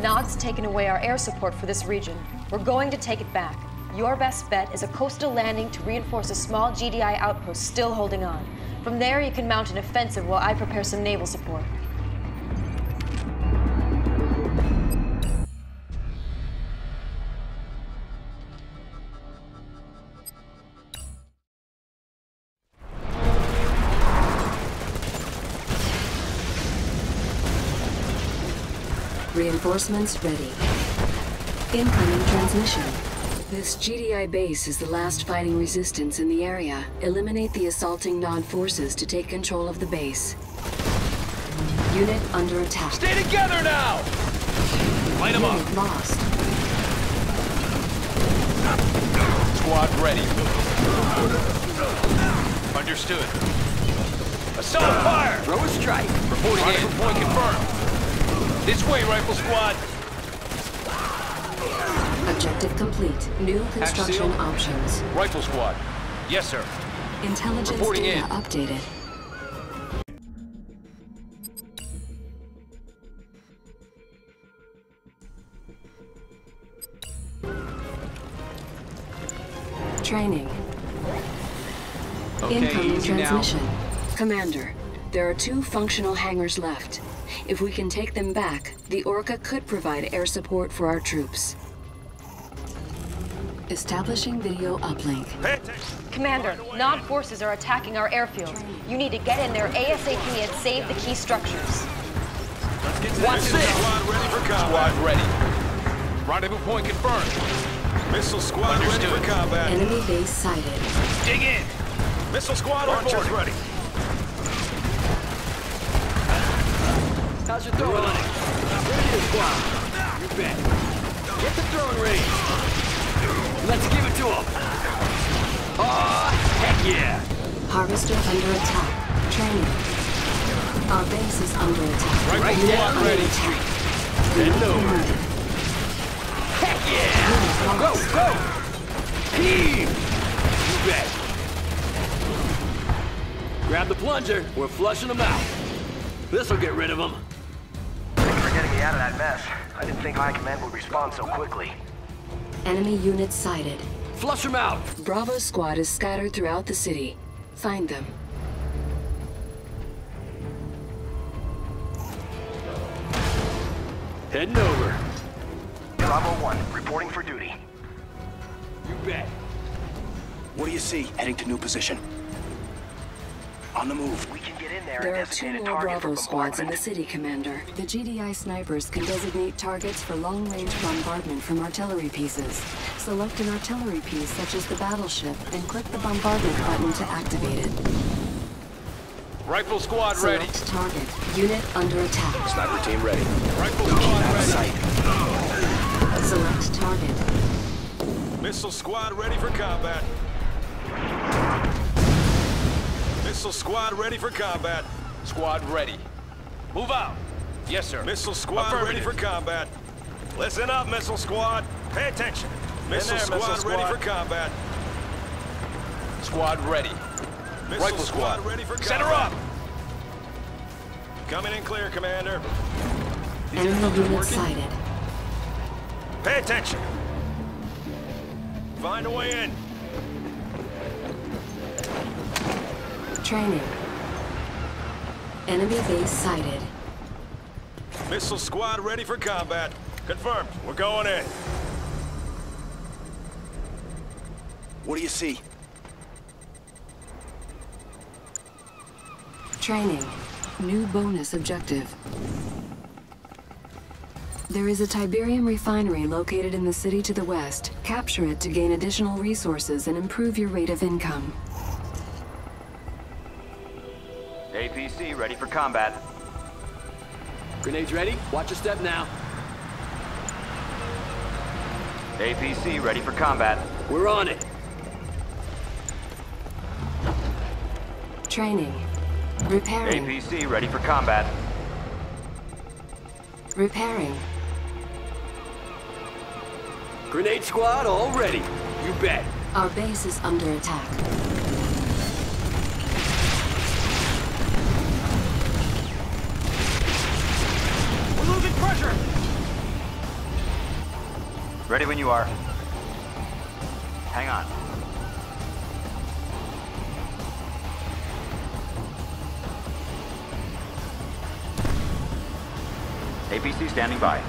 Nod's taken away our air support for this region. We're going to take it back. Your best bet is a coastal landing to reinforce a small GDI outpost still holding on. From there, you can mount an offensive while I prepare some naval support. Reinforcements ready. Incoming transmission. This GDI base is the last fighting resistance in the area. Eliminate the assaulting Nod forces to take control of the base. Unit under attack. Stay together now! Light them up. Lost. Squad ready. Understood. Assault fire! Throw a strike. Reporting in. Point confirmed. This way, Rifle Squad. Objective complete. New construction options. Rifle Squad. Yes, sir. Intelligence Reporting data in. updated. Training. Okay, Incoming easy now. transmission. Commander, there are two functional hangars left. If we can take them back, the Orca could provide air support for our troops. Establishing video uplink. Commander, Nod forces are attacking our airfield. You need to get in there ASAP and save the key structures. Watch this. Squad ready for combat. Squad ready. Rendezvous point confirmed. Missile squad ready for combat. Enemy base sighted. Dig in. Missile squad launchers ready. How's your throwing? Ready to squad. You bet. Get the throwing range. Let's give it to him. Oh, heck yeah. Harvester under attack. Training. Our base is under attack. Rifle Right Unit down under ready. attack. Bend over. Heck yeah. Go, go. Heave. You bet. Grab the plunger. We're flushing them out. This'll get rid of them. Thanks for getting me out of that mess. I didn't think High Command would respond so quickly. Enemy units sighted. Flush them out. Bravo squad is scattered throughout the city. Find them. Heading over. Bravo 1, reporting for duty. You bet. What do you see? Heading to new position. On the move. We can get in there There and are two designate a more Bravo for squads in the city, Commander. The GDI snipers can designate targets for long-range bombardment from artillery pieces. Select an artillery piece such as the battleship and click the bombardment button to activate it. Rifle Squad ready. Select target. Unit under attack. Sniper team ready. Rifle Squad Out of ready. sight. Select target. Missile squad ready for combat. Missile squad ready for combat. Squad ready. Move out. Yes, sir. Missile squad ready for combat. Listen up, missile squad. Pay attention. Missile there, squad missile ready for combat. Squad ready. Missile Rifle squad. ready for combat. Center up. Coming in clear, Commander. Enemy unit sighted. Pay attention. Find a way in. Training. Enemy base sighted. Missile squad ready for combat. Confirmed. We're going in. What do you see? Training. New bonus objective. There is a Tiberium refinery located in the city to the west. Capture it to gain additional resources and improve your rate of income. APC ready for combat. Grenades ready? Watch your step now. APC ready for combat. We're on it. Training. Repairing. APC ready for combat. Repairing. Grenade squad all ready. You bet. Our base is under attack. Ready when you are. Hang on. APC standing by.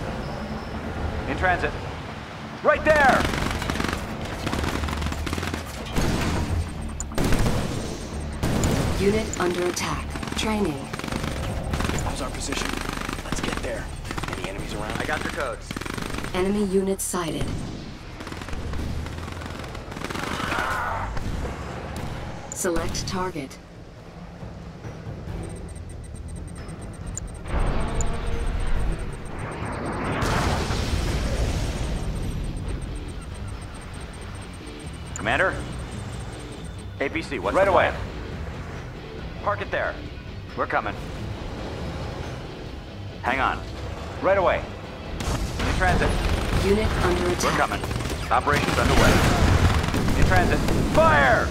In transit. Right there! Unit under attack. Training. How's our position? Let's get there. Any enemies around? I got your codes. Enemy unit sighted. Select target. Commander? APC, what's Right away. Park it there. We're coming. Hang on. Right away. In transit. Unit under attack. We're coming. Operations underway. In transit. Fire!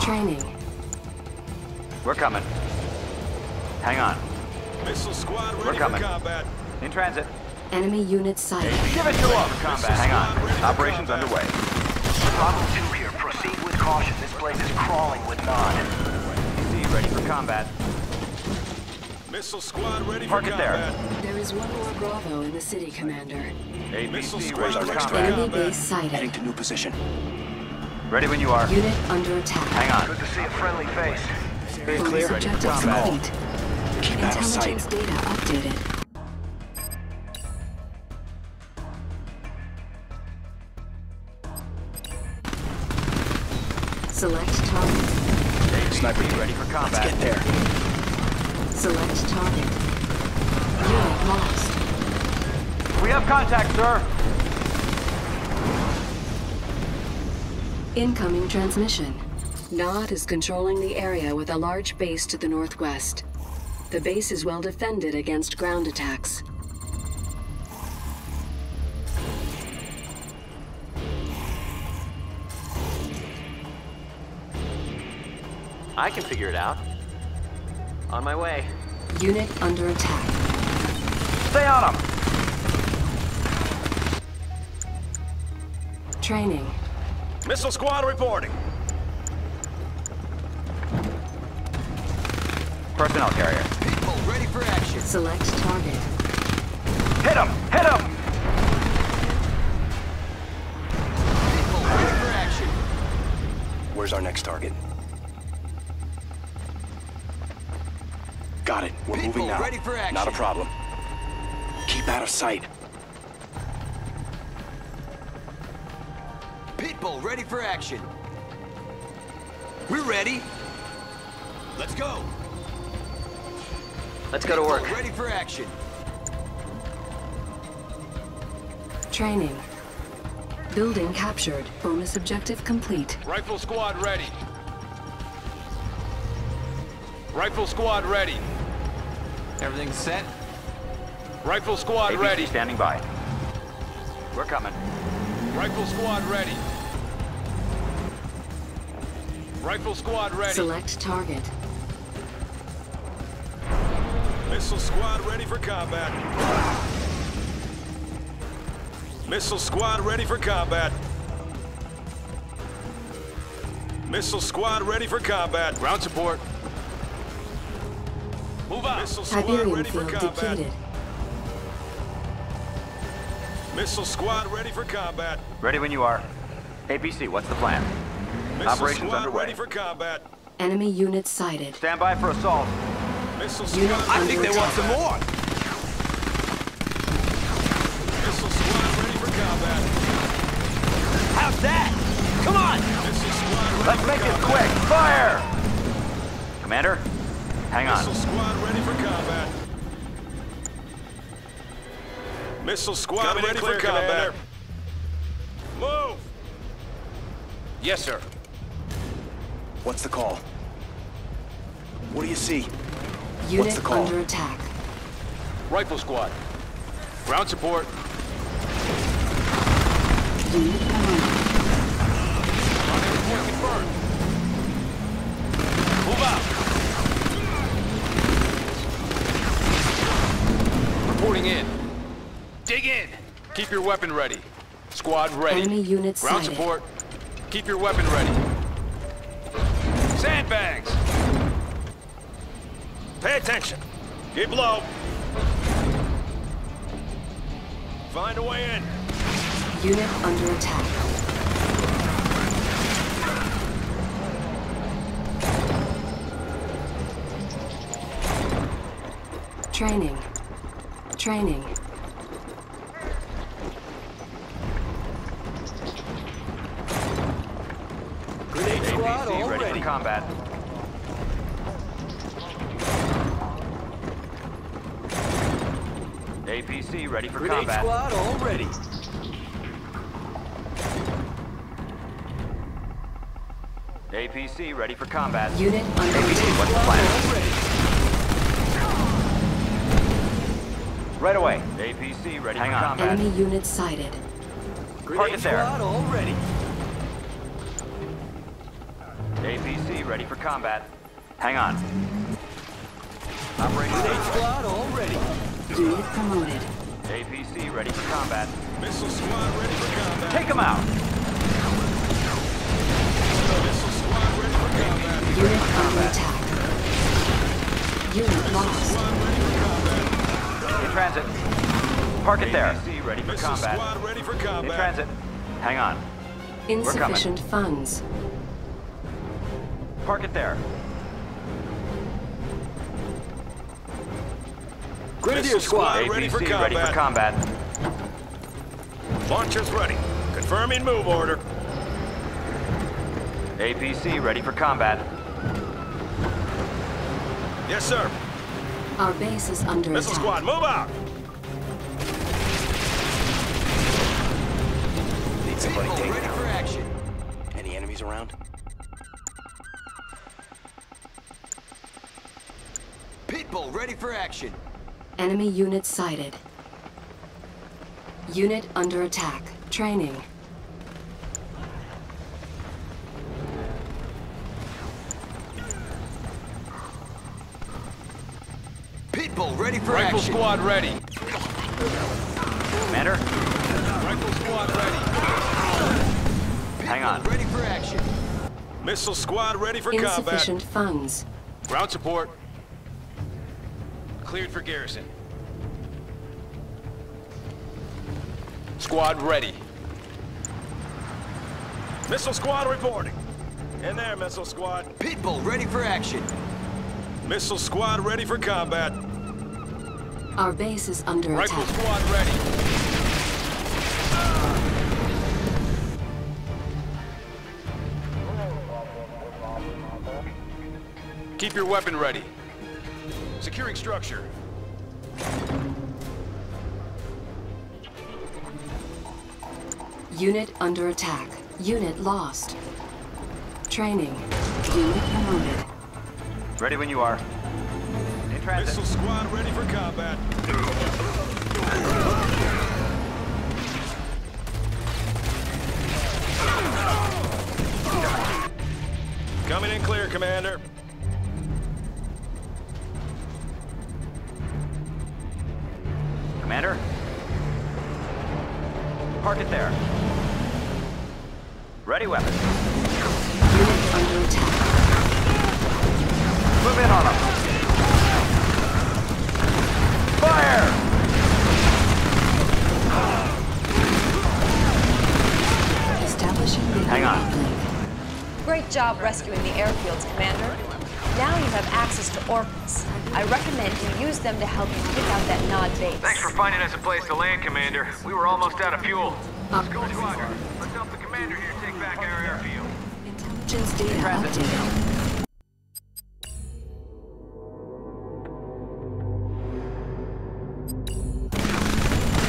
Training. We're coming. Hang on. Missile squad We're ready for combat. In transit. Enemy unit sighted. Give it to them! Combat. Hang on. Operations underway. Bravo 2 here. Proceed with caution. This place is crawling with Nod. APC ready for combat. Missile squad ready Park for it there. combat. There is one more Bravo in the city, Commander. A missile squad ready for ready for. Enemy combat. base sighted. Heading to new position. Ready when you are. Unit under attack. Hang on. Good to see a friendly face. Bonus Ready for objectives combat. complete. Keep out of sight. Intelligence data updated. Select target. Sniper, you ready for combat? Let's get there. Select target. Unit lost. We have contact, sir. Incoming transmission. Nod is controlling the area with a large base to the northwest. The base is well defended against ground attacks. I can figure it out. On my way. Unit under attack. Stay on them. Training. Missile squad reporting. Personnel carrier. People ready for action. Select target. Hit him! Hit him! People ready for action. Where's our next target? Got it. We're People moving now. ready for action. Not a problem. Keep out of sight. Pitbull ready for action. We're ready. Let's go. Let's go to work. Ready for action. Training. Building captured. Bonus objective complete. Rifle squad ready. Rifle squad ready. Everything set? Rifle squad APC ready. standing by. We're coming. Rifle squad ready. Rifle squad ready. Select target. Missile squad ready for combat. Missile squad ready for combat. Missile squad ready for combat. Ground support. Move out. Missile squad Tiberium ready for field combat. depleted. Missile squad ready for combat. Ready when you are. APC, what's the plan? Missile Operations squad underway. ready for combat. Enemy unit sighted. Stand by for assault. Missile Unit squad under ready for attack. combat. more. Missile squad ready for combat. How's that? Come on. Missile squad ready Let's for make it combat. quick. Fire! Commander, hang on. Missile squad ready for combat. Missile squad Coming ready clear, for combat. Commander. Move! Yes, sir. What's the call? What do you see? Unit the call? under attack. Rifle squad. Ground support. Unit promoted. Confirmed. Move out. Reporting in. Dig in. Keep your weapon ready. Squad ready. Enemy units Ground sighted. support. Keep your weapon ready. Sandbags. Pay attention. Keep low. Find a way in. Unit under attack. Training. Training. Grenade squad APC ready ready. for combat. APC ready for Grenade combat. squad all ready. APC ready for combat. Unit under APC, attack. what's the Squad plan? all ready. Right away. APC ready Hang for on. combat. Enemy units sighted. Park Grenade it there. squad all ready. APC ready for combat. Hang on. Operating Grenade squad all ready. Unit promoted. APC ready for combat. Missile squad ready for combat. Take them out. Missile squad ready for combat. Unit under attack. Unit lost. In transit. Park it there. APC ready for combat. squad ready for In transit. Hang on. coming. Insufficient funds. Park it there. Grenadier squad. squad ready for APC ready for combat. combat. Launchers ready. Confirming move order. APC ready for combat. Yes, sir. Our base is under Missile attack. squad, move out. Need somebody taken Ready out. for action. Any enemies around? Pitbull ready for action. Enemy unit sighted. Unit under attack. Training. Pitbull ready for Rifle action. squad ready. Commander, Rifle squad ready. hang on. Ready for action. Missile squad ready for combat. Insufficient funds. Ground support. Cleared for garrison. Squad ready. Missile squad reporting. In there, missile squad. Pitbull ready for action. Missile squad ready for combat. Our base is under Rifle attack. squad ready. Keep your weapon ready. Securing structure. Unit under attack. Unit lost. Training. Unit promoted. Ready when you are. In transit. Missile squad ready for combat. Coming in clear, Commander. Commander? Park it there. Ready weapon. Unit under attack. Move in on them. Job rescuing the airfields, Commander. Now you have access to Orcas. I recommend you use them to help you pick out that Nod base. Thanks for finding us a place to land, Commander. We were almost out of fuel. Go Squadron. Let's help the commander here take back our airfield. Intelligence data Transit. updated.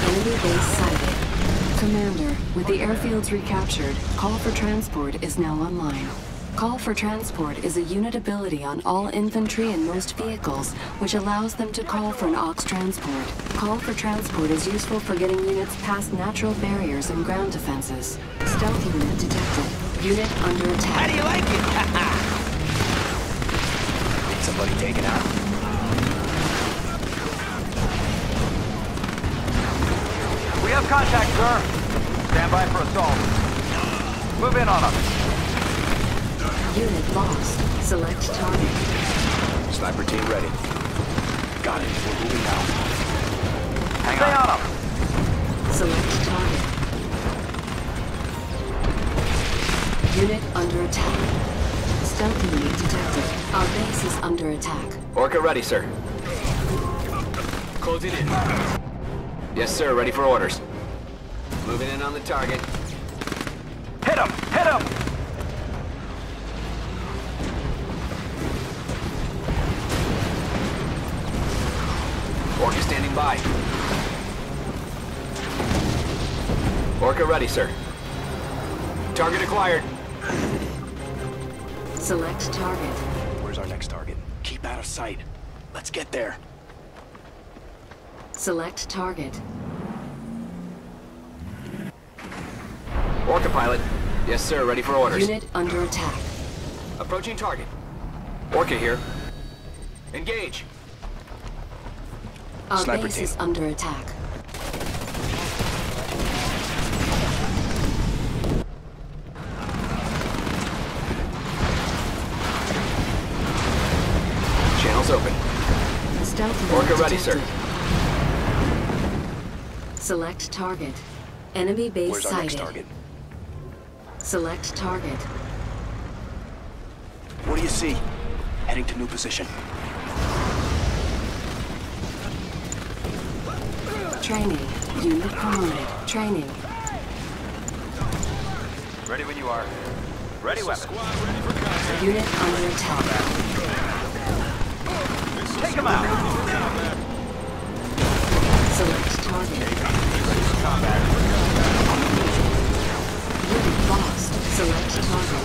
Enemy base sighted. Commander, with the airfields recaptured, call for transport is now online. Call for transport is a unit ability on all infantry and most vehicles, which allows them to call for an aux transport. Call for transport is useful for getting units past natural barriers and ground defenses. Stealth unit detected. Unit under attack. How do you like it? Need somebody taken out? We have contact, sir. Stand by for assault. Move in on them. Unit lost. Select target. Sniper team ready. Got it. We're moving now. Hang Stay on. on. Select target. Unit under attack. Stealth unit detected. Our base is under attack. Orca ready, sir. Closing in. Yes, sir. Ready for orders. Moving in on the target. Hit him! Hit him! Standing by. Orca ready, sir. Target acquired. Select target. Where's our next target? Keep out of sight. Let's get there. Select target. Orca pilot. Yes, sir. Ready for orders. Unit under attack. Approaching target. Orca here. Engage. Our Sniper base team. is under attack. Channels open. Stealth Orca ready, sir. Select target. Enemy base Where's sighted. target? Select target. What do you see? Heading to new position. Training. Unit promoted. Training. Ready when you are. Ready weapon. Squad ready for contact. Unit under attack. Take him out. Select target. Ready for combat. Unit lost. Select target.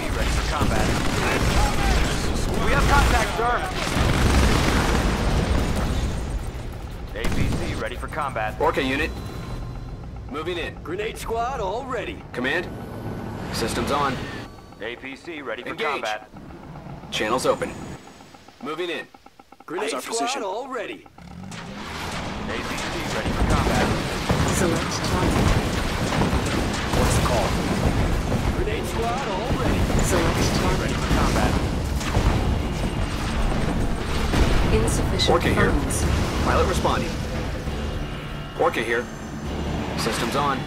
Be ready for combat. We have contact, sir. Ready for combat. Orca unit. Moving in. Grenade squad all ready. Command. Systems on. APC ready for Engage. combat. Channels open. Moving in. How's our position? all ready. APC ready for combat. Select target. What's the call? Grenade squad all ready. Select Ready for combat. Insufficient Orca here. Pilot responding. Orca here. Systems on.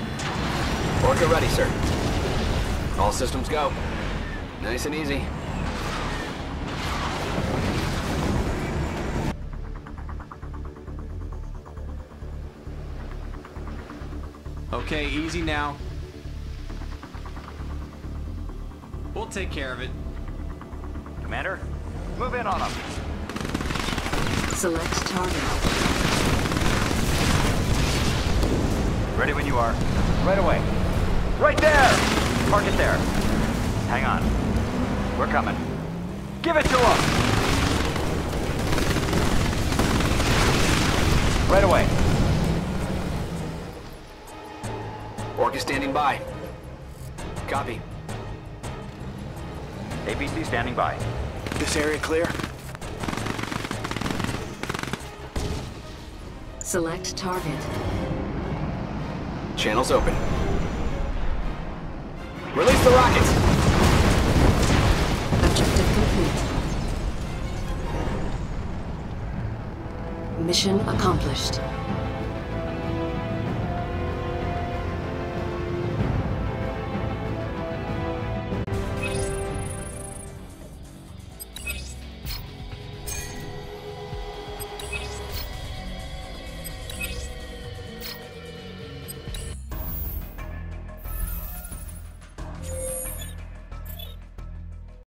Orca ready, sir. All systems go. Nice and easy. Okay, easy now. We'll take care of it. Commander, move in on them. Select target. Ready when you are. Right away. Right there! Park it there. Hang on. We're coming. Give it to him! Right away. Orca standing by. Copy. APC standing by. This area clear? Select target. Channels open. Release the rockets! Objective complete. Mission accomplished.